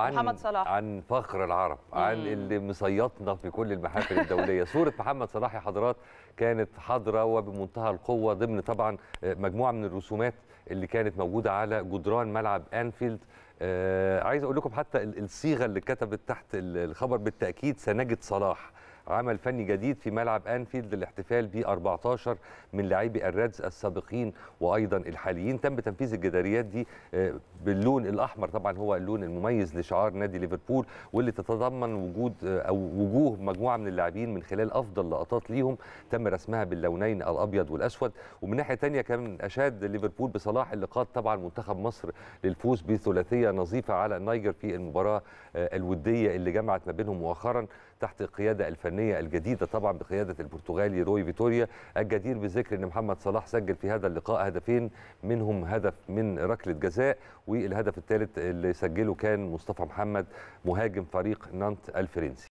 عن محمد صلاح. عن فخر العرب عن اللي مصيطنا في كل المحافل الدولية. صورة محمد صلاح يا حضرات كانت حاضرة وبمنتهى القوة ضمن طبعا مجموعة من الرسومات اللي كانت موجودة على جدران ملعب أنفيلد. آه عايز أقول لكم حتى ال- الصيغة اللي كتبت تحت ال- الخبر بالتأكيد سنجد صلاح. عمل فني جديد في ملعب أنفيلد للاحتفال ب 14 من لاعبي ال Reds السابقين وأيضا الحاليين. تم تنفيذ الجداريات دي آه، باللون الأحمر. طبعا هو اللون المميز لشعار نادي ليفربول واللي تتضمن وجود آه، أو وجوه مجموعة من اللاعبين من خلال أفضل لقطات ليهم تم رسمها باللونين الأبيض والأسود. ومن ناحية ثانية كان أشاد ليفربول بصلاح اللي قاد طبعا منتخب مصر للفوز بثلاثية نظيفة على النيجر في المباراة آه، الودية اللي جمعت ما بينهم مؤخرا تحت القياده الفنيه الجديدة طبعا بقيادة البرتغالي روي فيتوريا الجدير بذكر إن محمد صلاح سجل في هذا اللقاء هدفين منهم هدف من ركلة جزاء والهدف الثالث اللي سجله كان مصطفى محمد مهاجم فريق نانت الفرنسي.